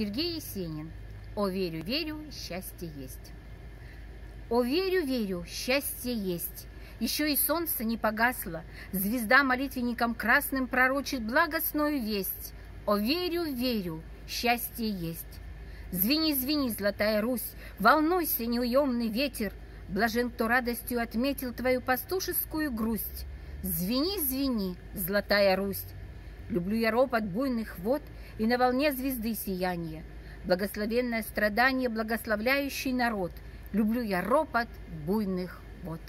Сергей Есенин. О, верю, верю, счастье есть. О, верю, верю, счастье есть. Еще и солнце не погасло, Звезда молитвенникам красным Пророчит благостную весть. О, верю, верю, счастье есть. Звени, звени, золотая Русь, Волнуйся, неуемный ветер, Блажен, кто радостью отметил Твою пастушескую грусть. Звени, звени, золотая Русь, Люблю я ропот буйных вод И на волне звезды сияние, Благословенное страдание, Благословляющий народ. Люблю я ропот буйных вод.